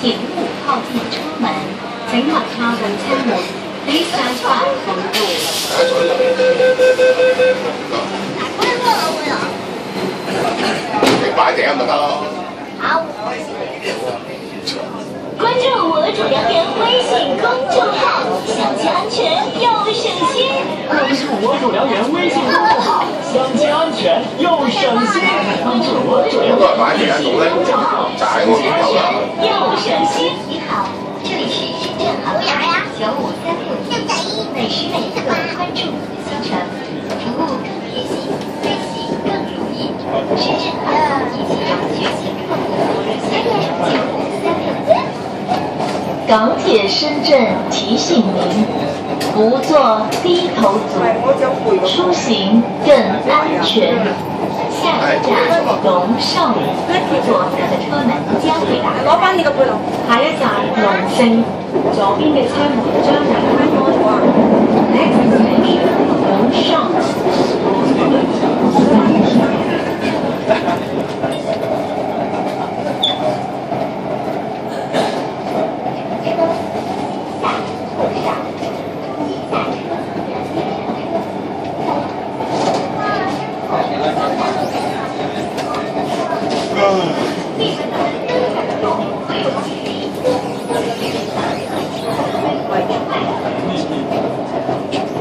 请勿靠近车门。Please stand back from the door. 你擺頂咪得咯。好。关注我主良人微信公众号，想起安全又省心。关注我主良人微信公众号，想起安全又省心。关注我主良人微信公众号，想起安全又省心。你好，这里是深圳航空九五三六一，每时每刻关注你的行程，服务更贴心，飞行更如意。深圳航空一起学习客户服务热线九五三六一。港铁深圳提醒您：不做低头族，出行更安全。下一站龙胜，左侧的车门将会打开。下一站龙胜，左边的车门将会打开。Next station 龙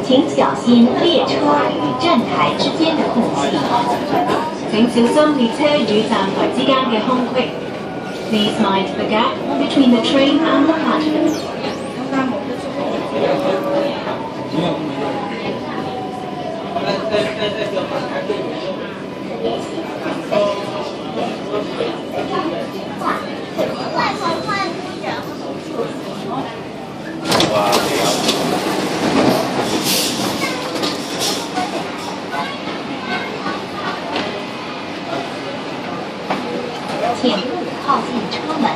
请小心列车与站台之间的空隙。请小心列车与站台之间的空隙。Please mind the gap between the train and the platform. 快快快！然后哇！你有請勿靠近车门，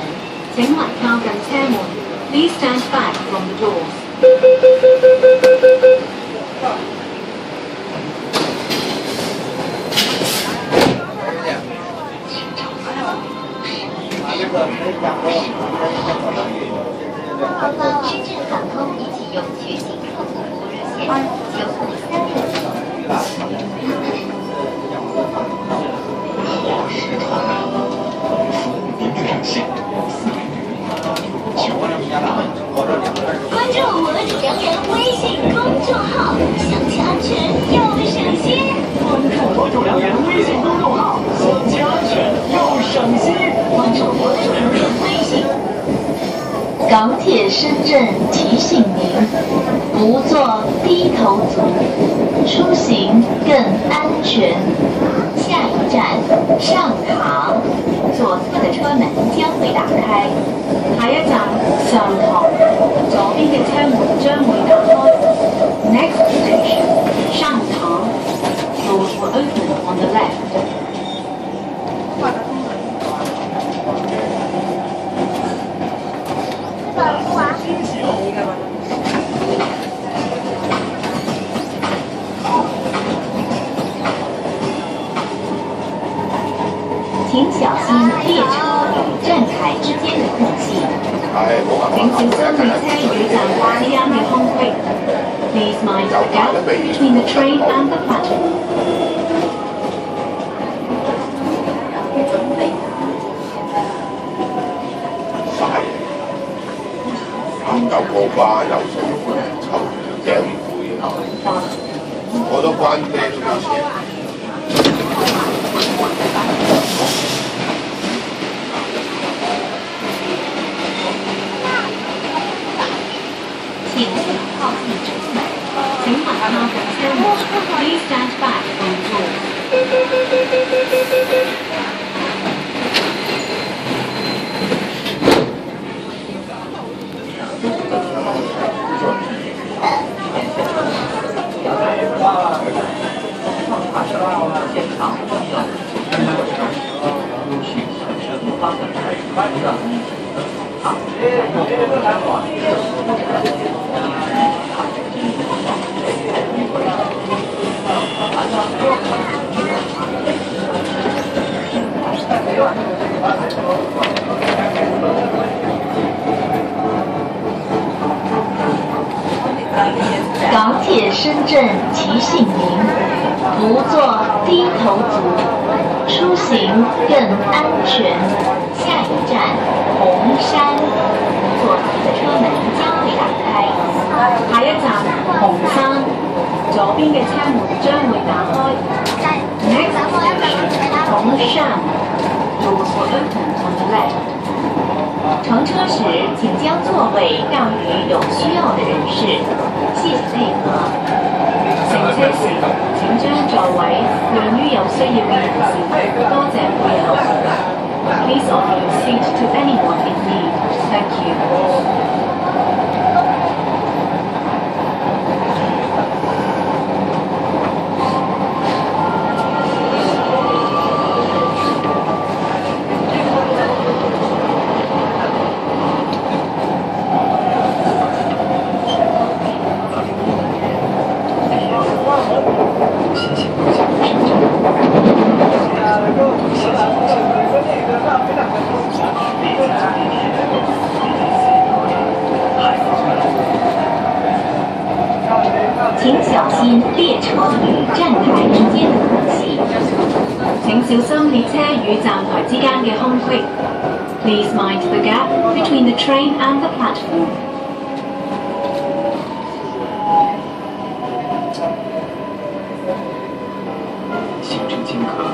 请勿靠近车门。Please stand back from the doors. 深圳航空一起用学习客户服务热线九五三六港铁深圳提醒您：不做低头族，出行更安全。下一站上塘，左侧的车门将会打开。下一站上塘，左边的车门将会打开。Next station 上塘，doors will open on the left. 请小心列车与站台之間嘅空隙。係冇辦請法小心列車與站台之間嘅空隙。Please mind the gap between the train and the platform. 快有過關有水抽頸唔攰我都關機都冇錢。請勿靠近車門，請勿靠近車門。Please stand back from the door. 係港铁深圳其姓名，不做低头族，出行更安全。下一站红山，左边的车门将会打开。下一站红山，左边嘅车门将会打开。Next station 红山，Doors will open on the left. 乘车时，请将座位让于有需要的人士，谢谢配合。乘车时，请将座位让于有需要的人士，多谢配合。Please offer your seat to anyone in need. Thank you. 小心列车与站台之间的空隙请小心列车与站台之间的空隙 please mind the gap between the train and the platform 行程金额